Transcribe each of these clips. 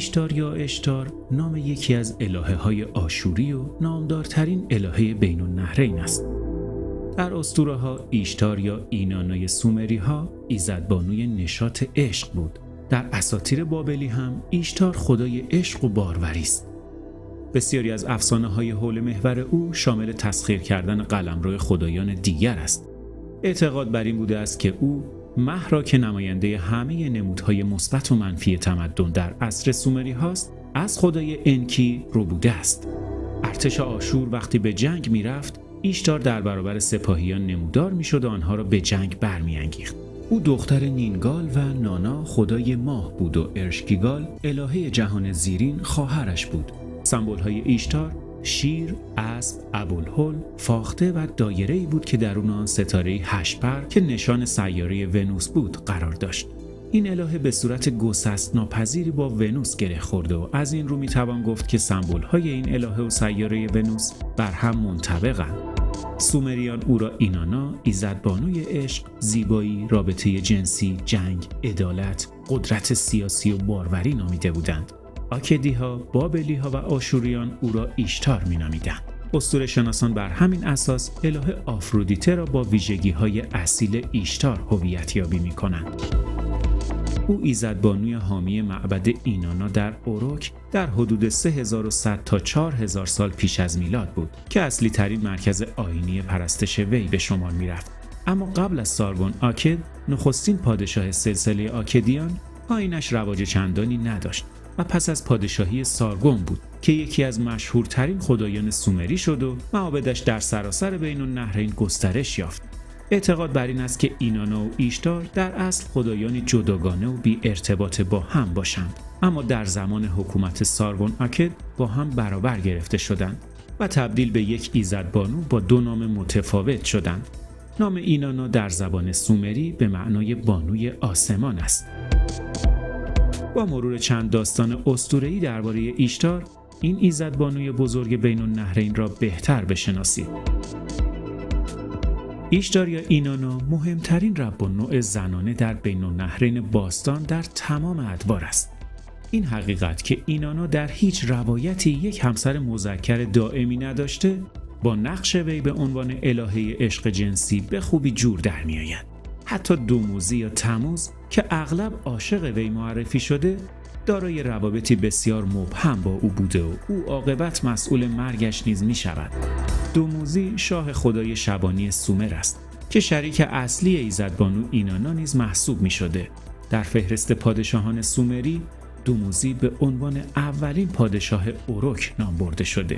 ایشتار یا اشتار نام یکی از الهه های آشوری و نامدارترین الهه بین النهرین است. در اسطوره ها ایشتار یا اینانای سومری ها ایزدبانوی نشاط عشق بود. در اساطیر بابلی هم ایشتار خدای عشق و باروری است. بسیاری از افسانه های حول محور او شامل تسخیر کردن قلمرو خدایان دیگر است. اعتقاد بر این بوده است که او مه را که نماینده همه نمودهای مثبت و منفی تمدن در عصر سومری هاست از خدای انکی رو بوده است. ارتش آشور وقتی به جنگ می‌رفت ایشتار در برابر سپاهیان نمودار می‌شد و آنها را به جنگ برمیانگیخت. او دختر نینگال و نانا خدای ماه بود و ارشکیگال الهه جهان زیرین خواهرش بود. سمبل های ایشتار شیر، اسب، ابوالهول، فاخته و دایره ای بود که درون آن ستاره هشپر که نشان سیاره ونوس بود قرار داشت. این الهه به صورت گسست ناپذیری با ونوس گره خورده و از این رو می‌توان گفت که سمبل های این الهه و سیاره ونوس بر هم منطبقند. سومریان او را اینانا، ایزدبانوی عشق، زیبایی، رابطه جنسی، جنگ، عدالت، قدرت سیاسی و باروری نامیده بودند. آکدی ها، بابلی ها و آشوریان او را ایشتار می نامیدند. اسطوره شناسان بر همین اساس اله آفرودیته را با ویژگی های اصیل ایشتار هویت یابی می کنند. او ایزدبانوی حامی معبد اینانا در اوروک در حدود 3100 تا 4000 سال پیش از میلاد بود که اصلی ترین مرکز آینی پرستش وی به شمار می رفت. اما قبل از سارگون آکد نخستین پادشاه سلسله آکدیان آینش رواج چندانی نداشت و پس از پادشاهی سارگون بود که یکی از مشهورترین خدایان سومری شد و معابدش در سراسر بین النهرین گسترش یافت. اعتقاد بر این است که اینانا و ایشتار در اصل خدایانی جداگانه و بی ارتباط با هم باشند اما در زمان حکومت سارگون آکد با هم برابر گرفته شدند و تبدیل به یک ایزدبانو با دو نام متفاوت شدند. نام اینانا در زبان سومری به معنای بانوی آسمان است. با مرور چند داستان اسطوره‌ای درباره ایشتار این ایزد بانوی بزرگ بین النهرین را بهتر بشناسید. ایشتار یا اینانا مهمترین رب و نوع زنانه در بین النهرین باستان در تمام ادوار است. این حقیقت که اینانا در هیچ روایتی یک همسر مذکر دائمی نداشته با نقش وی به عنوان الهه عشق جنسی به خوبی جور در میآید. حتی دوموزی یا تموز که اغلب عاشق وی معرفی شده دارای روابطی بسیار مبهم با او بوده و او عاقبت مسئول مرگش نیز می شود. دوموزی شاه خدای شبانی سومر است که شریک اصلی ایزدبانو اینانا نیز محسوب می شده. در فهرست پادشاهان سومری دوموزی به عنوان اولین پادشاه اوروک نام برده شده.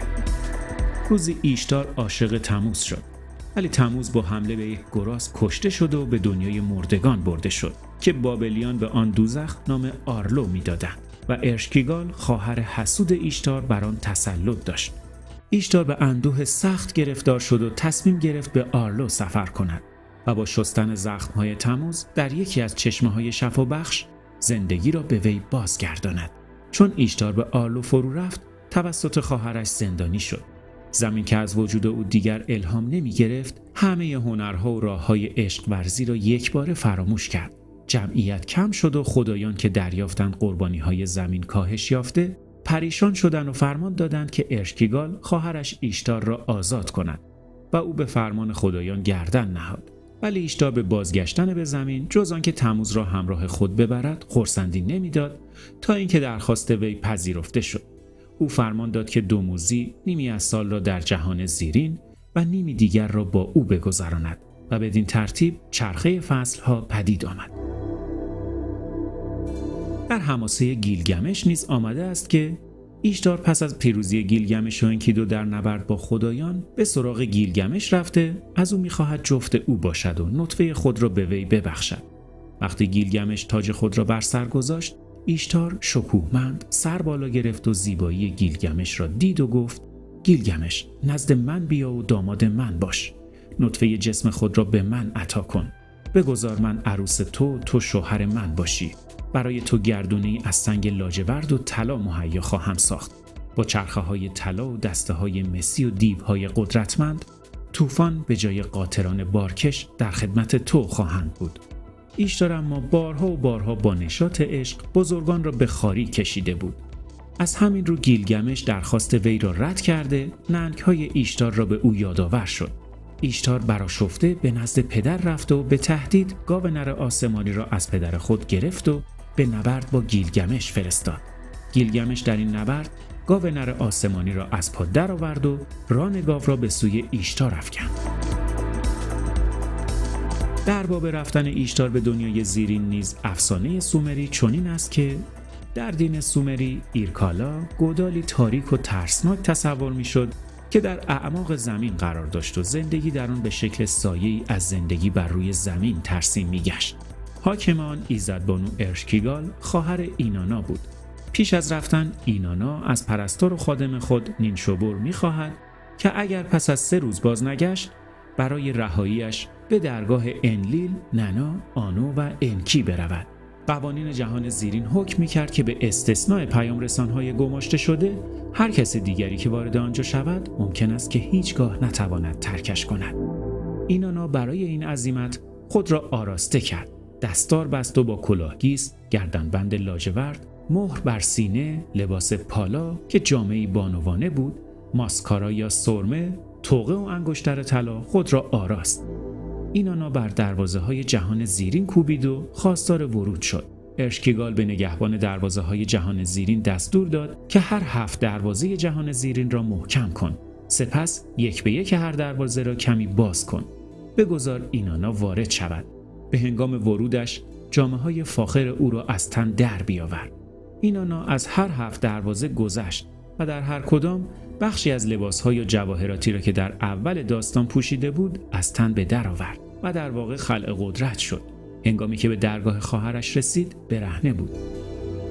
روزی ایشتار عاشق تموز شد ولی تموز با حمله به یک گراز کشته شد و به دنیای مردگان برده شد که بابلیان به آن دوزخ نام آرلو می‌دادند و ارشکیگال خواهر حسود ایشتار بر آن تسلط داشت. ایشتار به اندوه سخت گرفتار شد و تصمیم گرفت به آرلو سفر کند و با شستن زخمهای تموز در یکی از چشمه های شفا بخش زندگی را به وی بازگرداند. چون ایشتار به آرلو فرو رفت توسط خواهرش زندانی شد. زمین که از وجود او دیگر الهام نمی گرفت همه هنرها و راه های عشق ورزی را یک بار فراموش کرد. جمعیت کم شد و خدایان که دریافتند قربانی های زمین کاهش یافته پریشان شدند و فرمان دادند که ارشکیگال خواهرش ایشتار را آزاد کند و او به فرمان خدایان گردن نهاد. ولی ایشتار به بازگشتن به زمین جز آنکه تموز را همراه خود ببرد خورسندی نمی‌داد تا اینکه درخواست وی پذیرفته شد. او فرمان داد که دوموزی نیمی از سال را در جهان زیرین و نیمی دیگر را با او بگذراند و بدین ترتیب چرخه فصلها پدید آمد. در حماسه گیلگمش نیز آمده است که ایشدار پس از پیروزی گیلگمش و انکیدو در نبرد با خدایان به سراغ گیلگمش رفته از او می‌خواهد جفت او باشد و نطفه خود را به وی ببخشد وقتی گیلگمش تاج خود را بر سر گذاشت ایشتار شکوهمند سر بالا گرفت و زیبایی گیلگمش را دید و گفت گیلگمش نزد من بیا و داماد من باش. نطفه جسم خود را به من عطا کن. بگذار من عروس تو تو شوهر من باشی. برای تو گردونی از سنگ لاجورد و طلا مهیا خواهم ساخت. با چرخه های طلا و دسته های مسی و دیو های قدرتمند طوفان به جای قاطران بارکش در خدمت تو خواهند بود. ایشتار اما بارها و بارها با نشاط عشق بزرگان را به خاری کشیده بود. از همین رو گیلگمش درخواست وی را رد کرده ننگ های ایشتار را به او یادآور شد. ایشتار براشفته به نزد پدر رفت و به تهدید گاو نر آسمانی را از پدر خود گرفت و به نبرد با گیلگمش فرستاد. گیلگمش در این نبرد گاو نر آسمانی را از پا درآورد و ران گاو را به سوی ایشتار افکند. در باب رفتن ایشتار به دنیای زیرین نیز افسانه سومری چنین است که در دین سومری ایرکالا گودالی تاریک و ترسناک تصور می‌شد که در اعماق زمین قرار داشت و زندگی در آن به شکل سایه از زندگی بر روی زمین ترسیم میگشت. حاکمان ایزدبانو ارشکیگال خواهر اینانا بود. پیش از رفتن اینانا از پرستار و خادم خود نینشوبور می‌خواهد که اگر پس از سه روز باز نگشت برای رهاییش به درگاه انلیل، ننا، آنو و انکی برود. قوانین جهان زیرین حکم می کرد که به استثناء پیام رسانهای گماشته شده هر کس دیگری که وارد آنجا شود ممکن است که هیچگاه نتواند ترکش کند. اینانا برای این عزیمت خود را آراسته کرد. دستار بست و با کلاهگیس، گردنبند لاجورد، مهر بر سینه، لباس پالا که جامعی بانوانه بود، ماسکارا یا سرمه، توقه و انگشتر طلا خود را آراست. اینانا بر دروازه های جهان زیرین کوبید و خواستار ورود شد. ارشکیگال به نگهبان دروازه های جهان زیرین دستور داد که هر هفت دروازه جهان زیرین را محکم کن. سپس یک به یک هر دروازه را کمی باز کن. بگذار اینانا وارد شود. به هنگام ورودش جامعه های فاخر او را از تن در بیاور. اینانا از هر هفت دروازه گذشت و در هر کدام بخشی از لباسهای یا جواهراتی را که در اول داستان پوشیده بود از تن به در آورد و در واقع خلع قدرت شد. هنگامی که به درگاه خواهرش رسید برهنه بود.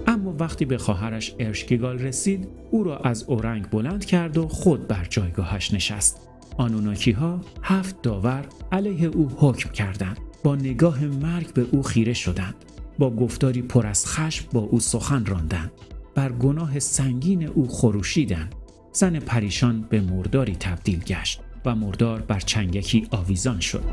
اما وقتی به خواهرش ارشکیگال رسید او را از اورنگ بلند کرد و خود بر جایگاهش نشست. آنوناکی ها هفت داور علیه او حکم کردند. با نگاه مرگ به او خیره شدند. با گفتاری پر از خشم با او سخن راندند. بر گناه سنگین او خروشیدند زن پریشان به مرداری تبدیل گشت و مردار بر چنگکی آویزان شد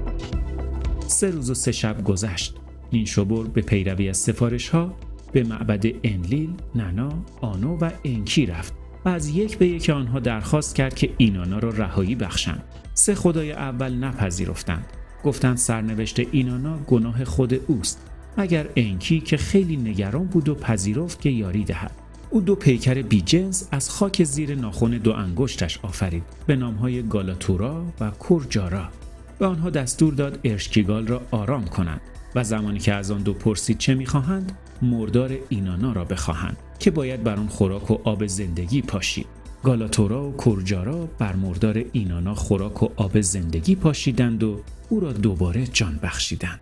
سه روز و سه شب گذشت نینشوبور به پیروی از سفارش ها به معبد انلیل، ننا، آنو و انکی رفت و از یک به یک آنها درخواست کرد که اینانا را رهایی بخشند. سه خدای اول نپذیرفتند. گفتند سرنوشت اینانا گناه خود اوست. مگر انکی که خیلی نگران بود و پذیرفت که یاری دهد. او دو پیکر بیجنس از خاک زیر ناخن دو انگشتش آفرید. به نامهای گالاتورا و کورجارا. به آنها دستور داد ارشکیگال را آرام کنند و زمانی که از آن دو پرسید چه می‌خواهند مردار اینانا را بخواهند که باید بر آن خوراک و آب زندگی پاشید. گالاتورا و کورجارا بر مردار اینانا خوراک و آب زندگی پاشیدند و او را دوباره جان بخشیدند.